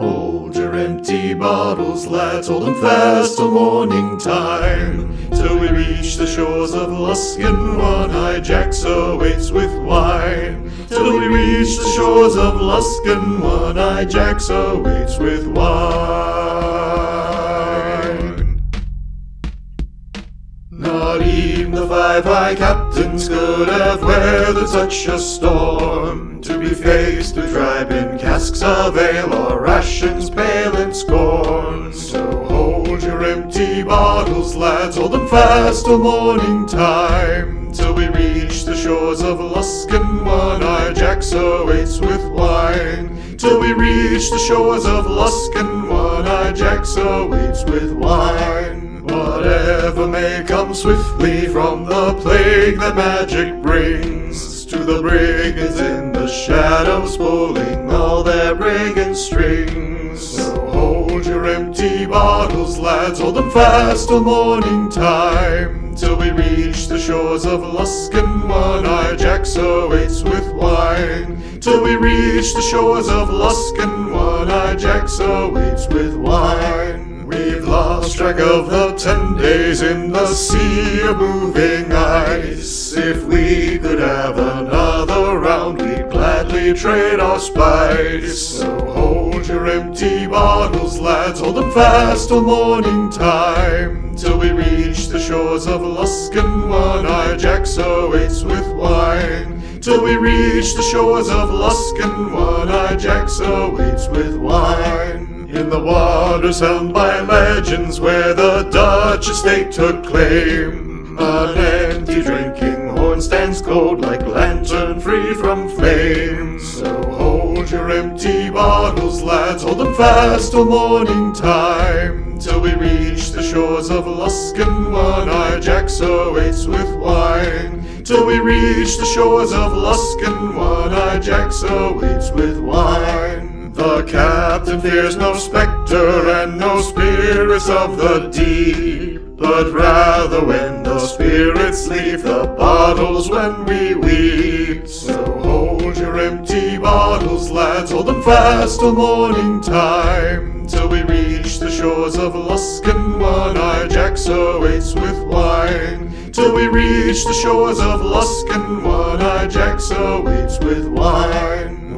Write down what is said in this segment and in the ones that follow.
Hold your empty bottles, lads, hold them fast till morning time. Till we reach the shores of Luskan, one-eyed Jax awaits with wine. Till we reach the shores of Luskan, one-eyed Jax awaits with wine. Not even the five high captains could have weathered such a storm. To be faced with driving casks of ale or rations pale and scorn. So hold your empty bottles, lads, hold them fast till morning time. Till we reach the shores of Luskan, one-eyed Jax awaits with wine. Till we reach the shores of Luskan, one-eyed Jax awaits with wine. Whatever may come swiftly from the plague that magic brings to the brigands in the shadows pulling all their brigand strings. So hold your empty bottles, lads, hold them fast till morning time. Till we reach the shores of Luskan, one-eyed Jax awaits with wine. Till we reach the shores of Luskan, one-eyed Jax awaits with wine. We've lost track of the ten days in the sea of moving ice. If we could have another trade our spice. So hold your empty bottles, lads, hold them fast till morning time. Till we reach the shores of Luskan, one-eyed Jax awaits with wine. Till we reach the shores of Luskan, one-eyed Jax awaits with wine. In the waters held by legends where the Dutch estate took claim, an empty drinking stands cold like lantern free from flame. So hold your empty bottles, lads, hold them fast till morning time, till we reach the shores of Luskan, one-eyed Jax awaits with wine. Till we reach the shores of Luskan, one-eyed Jax awaits with wine. The captain fears no spectre and no spirits of the deep, but rather when the spirits leave the bottles when we weep. So hold your empty bottles, lads, hold them fast till morning time, till we reach the shores of Luskan, one-eyed Jax awaits with wine. Till we reach the shores of Luskan, one-eyed Jax awaits with wine.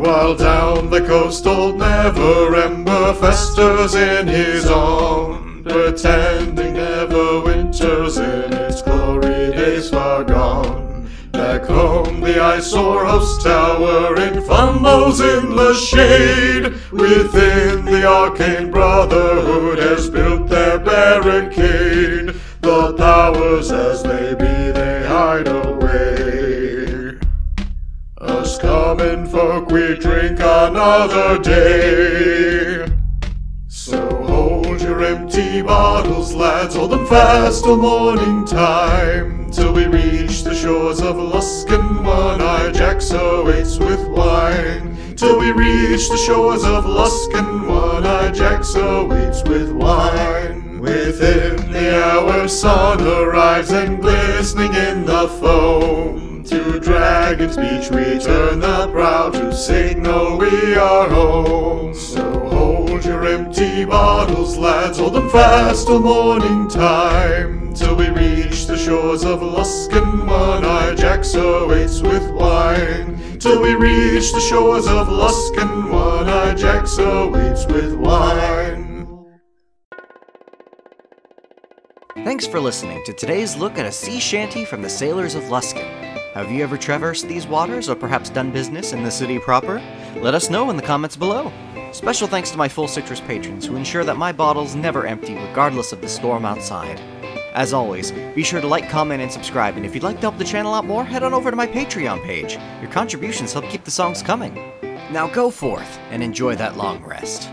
While down the coast old Neverember festers in his own, pretending never winters in its glory days far gone. Back home the eyesore host towering fumbles in the shade. Within the arcane brotherhood has built their barricade. The powers as they be folk, we drink another day. So hold your empty bottles, lads, hold them fast till morning time. Till we reach the shores of Luskan, one-eyed Jax awaits with wine. Till we reach the shores of Luskan, one-eyed Jax awaits with wine. Within the hour, sun arrives and glistening in the foam. To Dragon's Beach we turn the prow signal we are home. So hold your empty bottles, lads, hold them fast till morning time. Till we reach the shores of Luskan, one-eyed Jax awaits with wine. Till we reach the shores of Luskan, one-eyed Jax awaits with wine. Thanks for listening to today's look at a sea shanty from the sailors of Luskan. Have you ever traversed these waters or perhaps done business in the city proper? Let us know in the comments below. Special thanks to my Full Citrus patrons who ensure that my bottles never empty regardless of the storm outside. As always, be sure to like, comment, and subscribe, and if you'd like to help the channel out more, head on over to my Patreon page. Your contributions help keep the songs coming. Now go forth and enjoy that long rest.